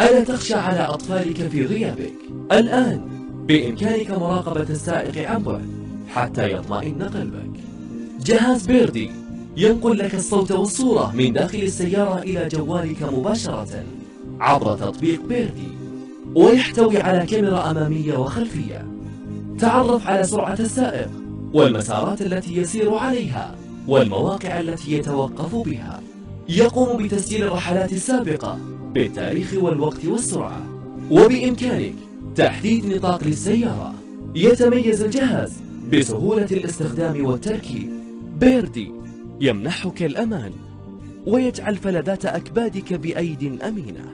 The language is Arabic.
ألا تخشى على أطفالك في غيابك. الآن بإمكانك مراقبة السائق عن بعد حتى يطمئن قلبك. جهاز بيردي ينقل لك الصوت والصورة من داخل السيارة إلى جوالك مباشرة عبر تطبيق بيردي ويحتوي على كاميرا أمامية وخلفية. تعرف على سرعة السائق والمسارات التي يسير عليها والمواقع التي يتوقف بها. يقوم بتسجيل الرحلات السابقة بالتاريخ والوقت والسرعة. وبإمكانك تحديد نطاق للسيارة. يتميز الجهاز بسهولة الاستخدام والتركيب. بيردي يمنحك الأمان ويجعل فلذات أكبادك بأيد أمينة.